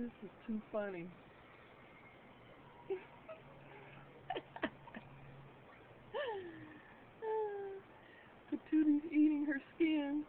This is too funny. Patoonie's eating her skin.